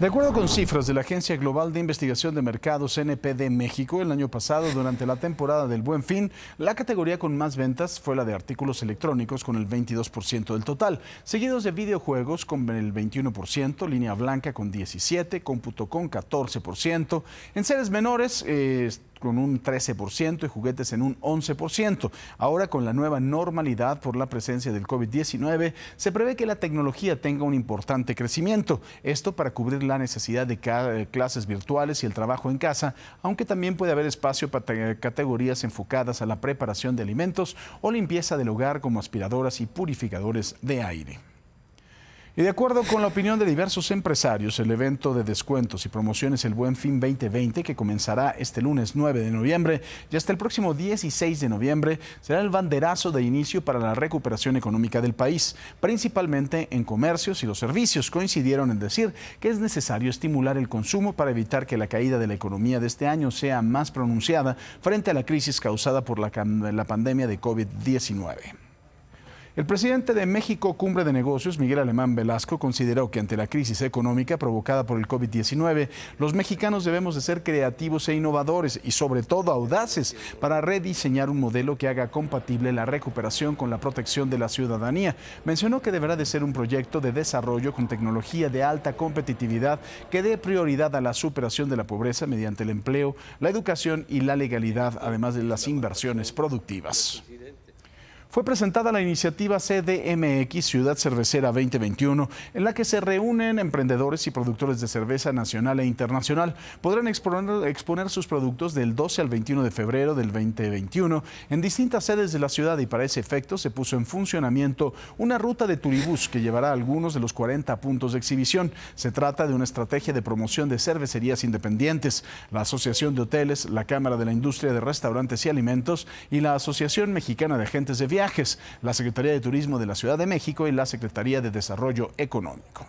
De acuerdo con cifras de la Agencia Global de Investigación de Mercados NPD México, el año pasado, durante la temporada del Buen Fin, la categoría con más ventas fue la de artículos electrónicos con el 22% del total, seguidos de videojuegos con el 21%, línea blanca con 17%, cómputo con 14%, en seres menores, eh, con un 13% y juguetes en un 11%. Ahora, con la nueva normalidad por la presencia del COVID-19, se prevé que la tecnología tenga un importante crecimiento. Esto para cubrir la necesidad de clases virtuales y el trabajo en casa, aunque también puede haber espacio para categorías enfocadas a la preparación de alimentos o limpieza del hogar como aspiradoras y purificadores de aire. Y de acuerdo con la opinión de diversos empresarios, el evento de descuentos y promociones El Buen Fin 2020, que comenzará este lunes 9 de noviembre y hasta el próximo 16 de noviembre, será el banderazo de inicio para la recuperación económica del país, principalmente en comercios y los servicios. Coincidieron en decir que es necesario estimular el consumo para evitar que la caída de la economía de este año sea más pronunciada frente a la crisis causada por la, la pandemia de COVID-19. El presidente de México Cumbre de Negocios, Miguel Alemán Velasco, consideró que ante la crisis económica provocada por el COVID-19, los mexicanos debemos de ser creativos e innovadores y sobre todo audaces para rediseñar un modelo que haga compatible la recuperación con la protección de la ciudadanía. Mencionó que deberá de ser un proyecto de desarrollo con tecnología de alta competitividad que dé prioridad a la superación de la pobreza mediante el empleo, la educación y la legalidad, además de las inversiones productivas fue presentada la iniciativa CDMX Ciudad Cervecera 2021, en la que se reúnen emprendedores y productores de cerveza nacional e internacional. Podrán exponer, sus productos del 12 al 21 de febrero del 2021 en distintas sedes de la ciudad y para ese efecto se puso en funcionamiento una ruta de turibús que llevará algunos de los 40 puntos de exhibición. Se trata de una estrategia de promoción de cervecerías independientes. La Asociación de Hoteles, la Cámara de la Industria de Restaurantes y Alimentos y la Asociación Mexicana de Agentes de La Secretaría de Turismo de la Ciudad de México y la Secretaría de Desarrollo Económico.